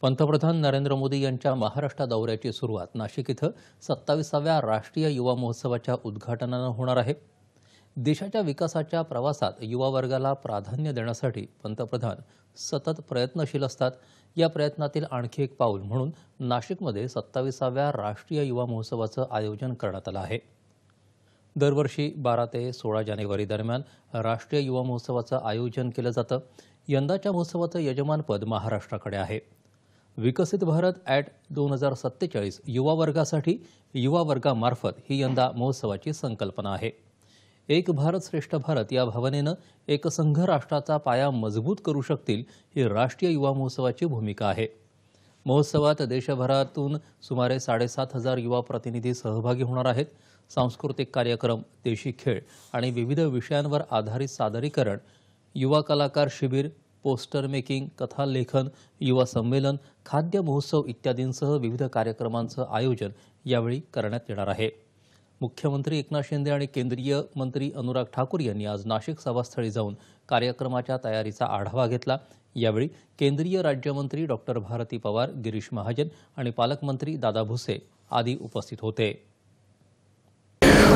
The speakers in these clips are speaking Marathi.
पंतप्रधान नरेंद्र मोदी यांच्या महाराष्ट्र दौऱ्याची सुरुवात नाशिक इथं सत्तावीसाव्या राष्ट्रीय युवा महोत्सवाच्या उद्घाटनानं होणार आहे. देशाच्या विकासाच्या प्रवासात युवा वर्गाला प्राधान्य देण्यासाठी पंतप्रधान सतत प्रयत्नशील असतात. या प्रयत्नातील आणखी एक पाऊल म्हणून नाशिकमध्ये सत्तावीसाव्या राष्ट्रीय युवा महोत्सवाचं आयोजन करण्यात आलं आहे. दरवर्षी बारा ते सोळा जानेवारी दरम्यान राष्ट्रीय युवा महोत्सवाचं आयोजन केलं जातं. यंदाच्या महोत्सवाचं यजमानपद महाराष्ट्राकडे आहे. विकसित भारत ॲट दोन हजार सत्तेचाळीस युवा वर्गासाठी युवा वर्गामार्फत ही यंदा महोत्सवाची संकल्पना आहे. एक भारत श्रेष्ठ भारत या भावनेनं एकसंघ राष्ट्राचा पाया मजबूत करू शकतील ही राष्ट्रीय युवा महोत्सवाची भूमिका आहे. महोत्सवात देशभरातून सुमारे साडेसात हजार युवा प्रतिनिधी सहभागी होणार आहेत. सांस्कृतिक कार्यक्रम देशी खेळ आणि विविध विषयांवर आधारित सादरीकरण युवा कलाकार शिबिर पोस्टर मेकिंग कथा लेखन युवा संमेलन खाद्य महोत्सव इत्यादींसह विविध कार्यक्रमांचं आयोजन यावेळी करण्यात येणार आहे. मुख्यमंत्री एकनाथ शिंदे आणि केंद्रीय मंत्री अनुराग ठाकूर यांनी आज नाशिक सभास्थळी जाऊन कार्यक्रमाच्या तयारीचा आढावा घेतला. यावेळी केंद्रीय राज्यमंत्री डॉक्टर भारती पवार गिरीश महाजन आणि पालकमंत्री दादा भुसे आदी उपस्थित होते.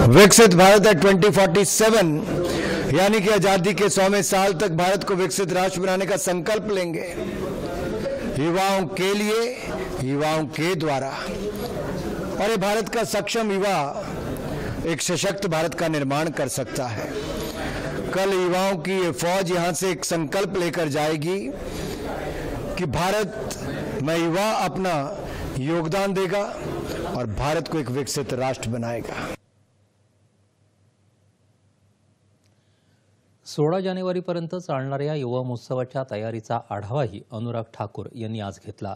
विकसित भारत है 2047 यानी कि आज़ादी के सौवें साल तक भारत को विकसित राष्ट्र बनाने का संकल्प लेंगे। युवाओं के लिए, युवाओं के द्वारा। और ये भारत का सक्षम युवा एक सशक्त भारत का निर्माण कर सकता है। कल युवाओं की ये फौज यहाँ से एक संकल्प लेकर जाएगी कि भारत, में युवा अपना योगदान देगा और भारत को एक विकसित राष्ट्र बनाएगा। सोळा जानेवारीपर्यंत चालणाऱ्या युवा महोत्सवाच्या तयारीचा आढावाही अनुराग ठाकूर यांनी आज घेतला.